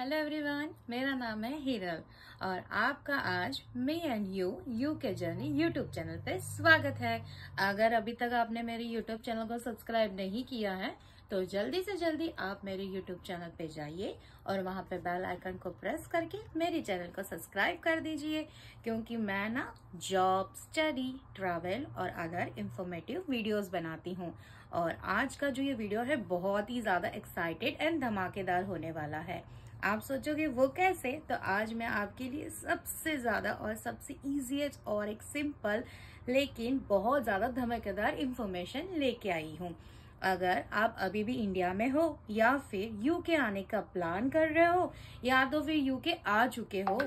Hello everyone मेरा नाम है हिरल और आपका आज मी एंड यू यू के जर्नी यूट्यूब चैनल पे स्वागत है। अगर अभी तक आपने मेरे यूट्यूब चैनल को सब्सक्राइब नहीं किया है तो जल्दी से जल्दी आप मेरे यूट्यूब चैनल पे जाइए और वहाँ पे बेल आइकन को प्रेस करके मेरे चैनल को सब्सक्राइब कर दीजिए, क्योंकि मैं ना जॉब स्टडी ट्रैवल और अदर इंफॉर्मेटिव वीडियोस बनाती हूँ। और आज का जो ये वीडियो है, बहुत ही ज़्यादा एक्साइटेड एंड धमाकेदार होने वाला है। आप सोचोगे, वो कैसे? तो आज मैं आपके लिए सबसे ज़्यादा और सबसे इजीएस्ट और एक सिंपल लेकिन बहुत ज़्यादा धमाकेदार इंफॉर्मेशन लेके आई हूँ। अगर आप अभी भी इंडिया में हो या फिर यूके आने का प्लान कर रहे हो, या तो फिर यूके आ चुके हो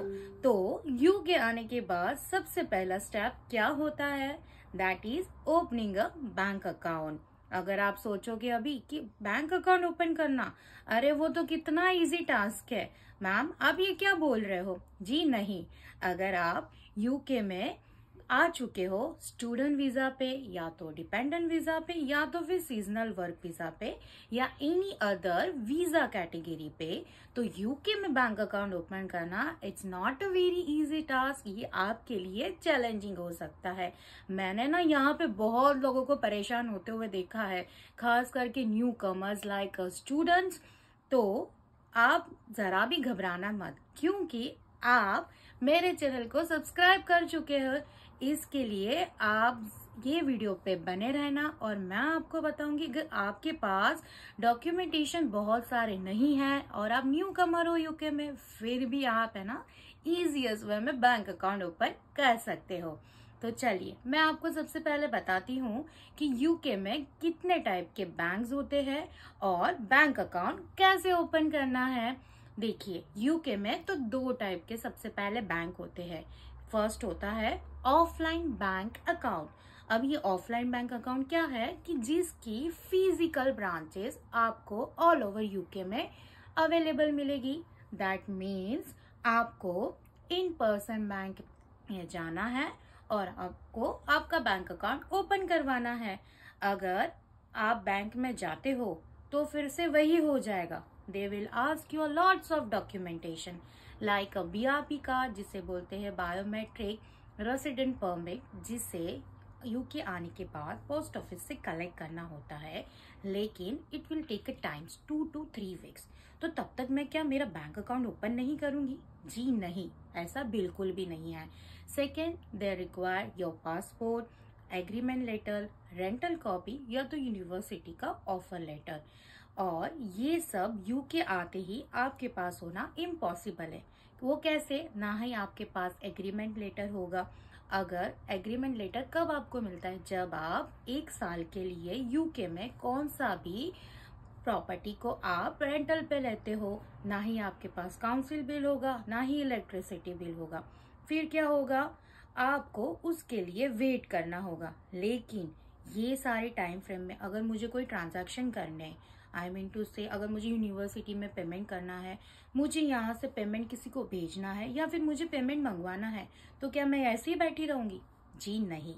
तो यूके आने के बाद सबसे पहला स्टेप क्या होता है? That is opening a bank account अगर आप सोचोगे अभी कि बैंक अकाउंट ओपन करना, अरे वो तो कितना इजी टास्क है। मैम आप ये क्या बोल रहे हो? जी नहीं। अगर आप यूके में आ चुके हो स्टूडेंट वीज़ा पे, या तो डिपेंडेंट वीज़ा पे, या तो फिर सीजनल वर्क वीज़ा पे, या एनी अदर वीज़ा कैटेगरी पे तो यूके में बैंक अकाउंट ओपन करना it's not a very easy task ये आपके लिए चैलेंजिंग हो सकता है। मैंने ना यहाँ पे बहुत लोगों को परेशान होते हुए देखा है, खास करके न्यू कमर्स लाइक स्टूडेंट्स तो आप जरा भी घबराना मत, क्योंकि आप मेरे चैनल को सब्सक्राइब कर चुके हो, इसके लिए आप ये वीडियो पे बने रहना और मैं आपको बताऊँगी अगर आपके पास डॉक्यूमेंटेशन बहुत सारे नहीं है और आप न्यू कमर हो यूके में, फिर भी आप है ना इजिएस्ट वे में बैंक अकाउंट ओपन कर सकते हो। तो चलिए, मैं आपको सबसे पहले बताती हूँ कि यूके में कितने टाइप के बैंक्स होते हैं और बैंक अकाउंट कैसे ओपन करना है। देखिए यूके में तो दो टाइप के सबसे पहले बैंक होते हैं। फ़र्स्ट होता है ऑफलाइन बैंक अकाउंट अब ये ऑफलाइन बैंक अकाउंट क्या है कि जिसकी फ़िज़िकल ब्रांचेस आपको ऑल ओवर यूके में अवेलेबल मिलेगी। दैट मीन्स आपको इन पर्सन बैंक में जाना है और आपको आपका बैंक अकाउंट ओपन करवाना है। अगर आप बैंक में जाते हो तो फिर से वही हो जाएगा। They will ask you lots of documentation like a BRP card जिसे बोलते हैं बायोमेट्रिक रेसिडेंट परमिट जिसे यूके आने के बाद पोस्ट ऑफ़िस से कलेक्ट करना होता है। लेकिन it will take a times to two three weeks तो तब तक मैं क्या मेरा बैंक अकाउंट ओपन नहीं करूँगी? जी नहीं, ऐसा बिल्कुल भी नहीं है। Second they require your passport agreement letter rental copy या तो यूनिवर्सिटी का ऑफ़र लेटर और ये सब यूके आते ही आपके पास होना इम्पॉसिबल है। वो कैसे? ना ही आपके पास एग्रीमेंट लेटर होगा। अगर एग्रीमेंट लेटर कब आपको मिलता है? जब आप एक साल के लिए यूके में कौन सा भी प्रॉपर्टी को आप रेंटल पे लेते हो, ना ही आपके पास काउंसिल बिल होगा, ना ही इलेक्ट्रिसिटी बिल होगा। फिर क्या होगा? आपको उसके लिए वेट करना होगा। लेकिन ये सारे टाइम फ्रेम में अगर मुझे कोई ट्रांजैक्शन करने आई मीन टू से अगर मुझे यूनिवर्सिटी में पेमेंट करना है, मुझे यहाँ से पेमेंट किसी को भेजना है, या फिर मुझे पेमेंट मंगवाना है तो क्या मैं ऐसे ही बैठी रहूँगी? जी नहीं।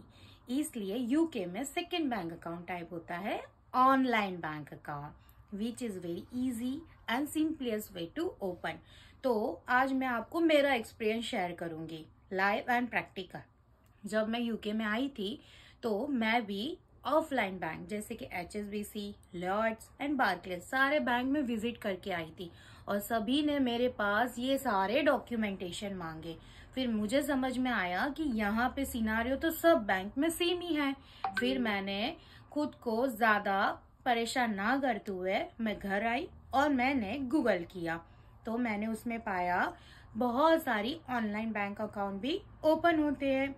इसलिए यूके में सेकेंड बैंक अकाउंट टाइप होता है online bank account which is very easy and simplest way to open तो आज मैं आपको मेरा एक्सपीरियंस शेयर करूँगी लाइव एंड प्रैक्टिकल जब मैं यूके में आई थी तो मैं भी ऑफलाइन बैंक जैसे कि H S B C Lloyds and Barclays सारे बैंक में विज़िट करके आई थी और सभी ने मेरे पास ये सारे डॉक्यूमेंटेशन मांगे। फिर मुझे समझ में आया कि यहाँ पे सिनारियो तो सब बैंक में सेम ही है। फिर मैंने खुद को ज़्यादा परेशान ना करते हुए मैं घर आई और मैंने गूगल किया। तो मैंने उसमें पाया बहुत सारी ऑनलाइन बैंक अकाउंट भी ओपन होते हैं।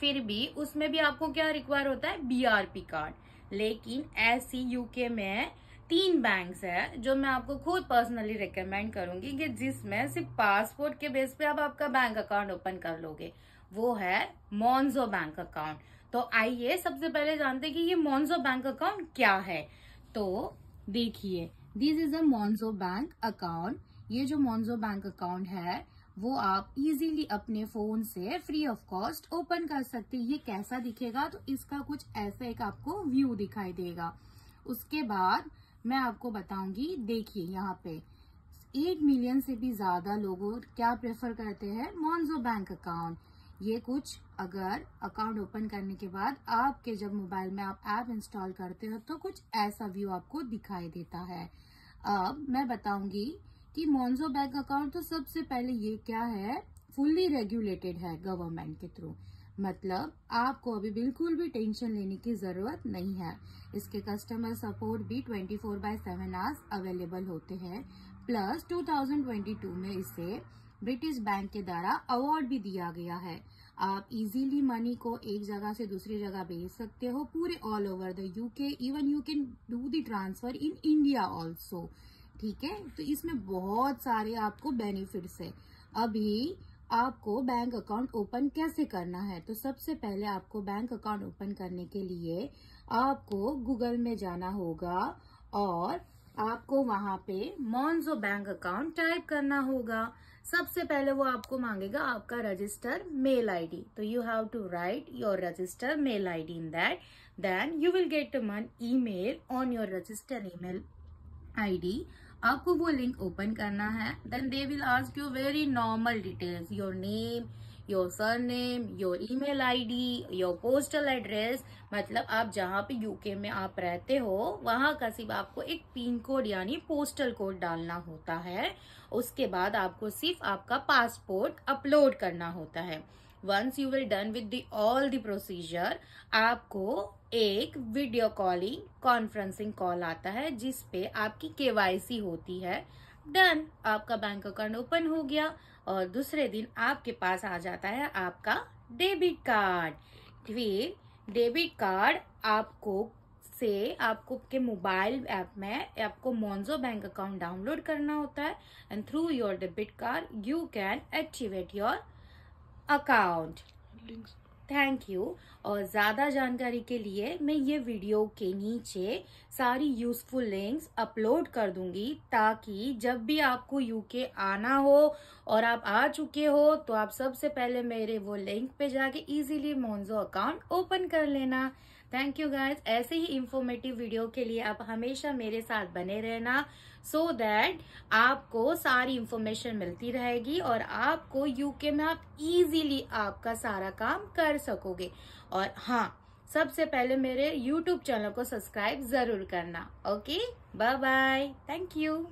फिर भी उसमें भी आपको क्या रिक्वायर होता है? बीआरपी कार्ड लेकिन ऐसी यूके में तीन बैंक्स है जो मैं आपको खुद पर्सनली रिकमेंड करूँगी कि जिसमें सिर्फ़ पासपोर्ट के बेस पे आप आपका बैंक अकाउंट ओपन कर लोगे। वो है मोन्जो बैंक अकाउंट तो आइए सबसे पहले जानते कि ये मोन्जो बैंक अकाउंट क्या है। तो देखिए this is a Monzo bank account ये जो मोन्जो बैंक अकाउंट है वो आप इजीली अपने फ़ोन से फ्री ऑफ़ कॉस्ट ओपन कर सकते हैं। ये कैसा दिखेगा? तो इसका कुछ ऐसा एक आपको व्यू दिखाई देगा। उसके बाद मैं आपको बताऊँगी, देखिए यहाँ पे एट मिलियन से भी ज़्यादा लोगों क्या प्रेफर करते हैं? मॉन्जो बैंक अकाउंट ये कुछ अगर अकाउंट ओपन करने के बाद आपके जब मोबाइल में आप ऐप इंस्टॉल करते हो तो कुछ ऐसा व्यू आपको दिखाई देता है। अब मैं बताऊँगी कि मॉन्जो बैंक अकाउंट तो सबसे पहले ये क्या है? फुल्ली रेगुलेटेड है गवर्नमेंट के थ्रू मतलब आपको अभी बिल्कुल भी टेंशन लेने की ज़रूरत नहीं है। इसके कस्टमर सपोर्ट भी 24 four by seven hours available होते हैं। प्लस 2022 में इसे ब्रिटिश बैंक के द्वारा अवार्ड भी दिया गया है। आप इजीली मनी को एक जगह से दूसरी जगह भेज सकते हो, पूरे all over the UK even you can do the transfer in India also ठीक है? तो इसमें बहुत सारे आपको बेनिफिट्स है। अभी आपको बैंक अकाउंट ओपन कैसे करना है? तो सबसे पहले आपको बैंक अकाउंट ओपन करने के लिए आपको गूगल में जाना होगा और आपको वहाँ पे मॉन्जो बैंक अकाउंट टाइप करना होगा। सबसे पहले वो आपको मांगेगा आपका रजिस्टर मेल आईडी तो you have to write your register mail ID in that then you will get one email on your register email ID आपको वो लिंक ओपन करना है. Then they will ask you very normal details your name your surname your email ID your postal address मतलब आप जहाँ पे UK में आप रहते हो, वहाँ का सिर्फ़ आपको एक पिन कोड यानी पोस्टल कोड डालना होता है. उसके बाद आपको सिर्फ़ आपका पासपोर्ट अपलोड करना होता है. Once you will done with all the procedure आपको एक वीडियो कॉलिंग कॉन्फ्रेंसिंग कॉल आता है, जिसपे आपकी केवाईसी होती है। डन आपका बैंक अकाउंट ओपन हो गया और दूसरे दिन आपके पास आ जाता है आपका डेबिट कार्ड फिर डेबिट कार्ड आपको से आपको के मोबाइल ऐप में आपको मोन्जो बैंक अकाउंट डाउनलोड करना होता है। And through your debit card you can activate your account thank you और ज़्यादा जानकारी के लिए मैं ये वीडियो के नीचे सारी यूजफुल लिंक्स अपलोड कर दूँगी ताकि जब भी आपको यूके आना हो और आप आ चुके हो तो आप सबसे पहले मेरे वो लिंक पे जाके इजीली मोन्जो अकाउंट ओपन कर लेना। थैंक यू गाइज़ ऐसे ही इंफॉर्मेटिव वीडियो के लिए आप हमेशा मेरे साथ बने रहना। सो so दैट आपको सारी इंफॉर्मेशन मिलती रहेगी और आपको यूके में आप इजीली आपका सारा काम कर सकोगे। और हाँ सबसे पहले मेरे यूट्यूब चैनल को सब्सक्राइब ज़रूर करना। Okay bye bye thank you